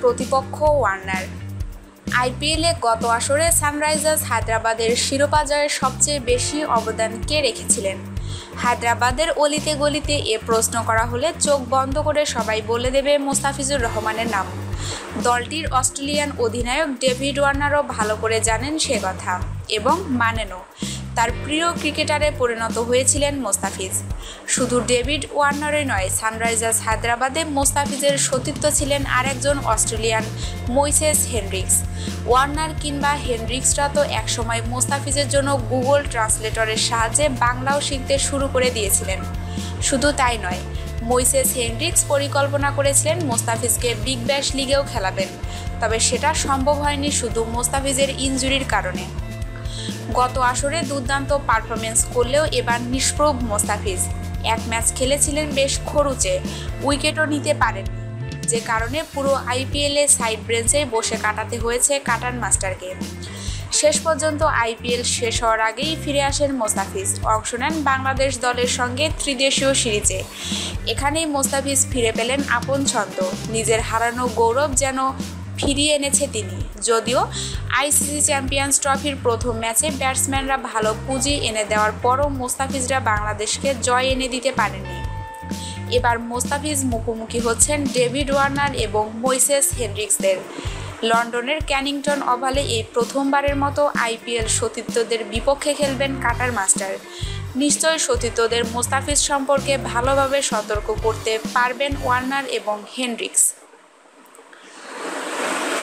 প্রতিপক্ষ ওয়ার্নার। আইপিএলে গত আসরে সানরাইজার্স হায়দ্রাবাদের শিরোপা জয়ের সবচেয়ে বেশি অবদান কে রেখেছিলেন? হায়দ্রাবাদের অলিতে গলিতে এ প্রশ্ন করা হলে চোখ বন্ধ করে সবাই বলে দেবে মোস্তাফিজুর রহমানের নাম। দলটির অস্ট্রেলিয়ান অধিনায়ক ডেভিড ওয়ার্নারও ভালো করে জানেন সে কথা এবং মানেনও। তার প্রিয় ক্রিকেটারে পরিণত হয়েছিলেন মোস্তাফিজ। শুধু ডেভিড ওয়ার্নারে নয়, সানরাইজার্স হায়দ্রাবাদে মোস্তাফিজের সতীর্থ ছিলেন আরেকজন অস্ট্রেলিয়ান মইসেস হেনরিক্স। ওয়ার্নার কিংবা হেনরিক্সরা তো একসময় মোস্তাফিজের জন্য গুগল ট্রান্সলেটরের সাহায্যে বাংলাও শিখতে শুরু করে দিয়েছিলেন। শুধু তাই নয় মইসেস হেনরিক্স পরিকল্পনা করেছিলেন মোস্তাফিজকে বিগ ব্যাশ লিগেও খেলাবেন। তবে সেটা সম্ভব হয়নি শুধু মোস্তাফিজের ইঞ্জুরির কারণে। গত আসরে দুর্দান্ত পারফরমেন্স করলেও এবার নিষ্প্রভ মোস্তাফিজ। এক ম্যাচ খেলেছিলেন বেশ খরুচে উইকেটও নিতে পারেন যে কারণে পুরো আইপিএলে সাইড ব্রেঞ্চে বসে কাটাতে হয়েছে কাটান মাস্টারকে। শেষ পর্যন্ত আইপিএল শেষ হওয়ার আগেই ফিরে আসেন মোস্তাফিজ। অংশ নেন বাংলাদেশ দলের সঙ্গে ত্রিদেশীয় সিরিজে। এখানেই মোস্তাফিজ ফিরে পেলেন আপন ছন্দ। নিজের হারানো গৌরব যেন ফিরিয়ে এনেছে তিনি। যদিও আইসিসি চ্যাম্পিয়ন্স ট্রফির প্রথম ম্যাচে ব্যাটসম্যানরা ভালো পুঁজি এনে দেওয়ার পরও মোস্তাফিজরা বাংলাদেশকে জয় এনে দিতে পারেনি। এবার মোস্তাফিজ মুখোমুখি হচ্ছেন ডেভিড ওয়ার্নার এবং মৈসেস হেনরিক্সদের। লন্ডনের ক্যানিংটন ওভালে এই প্রথমবারের মতো আইপিএল সতীর্থদের বিপক্ষে খেলবেন কাটার মাস্টার। নিশ্চয় সতীর্থদের মোস্তাফিজ সম্পর্কে ভালোভাবে সতর্ক করতে পারবেন ওয়ার্নার এবং হেনরিক্স।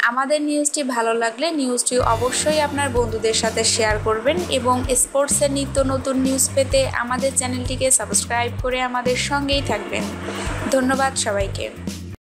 আমাদের নিউজটি ভালো লাগলে নিউজটি অবশ্যই আপনার বন্ধুদের সাথে শেয়ার করবেন এবং স্পোর্টসের নিত্য নতুন নিউজ পেতে আমাদের চ্যানেলটিকে সাবস্ক্রাইব করে আমাদের সঙ্গেই থাকবেন। ধন্যবাদ সবাইকে।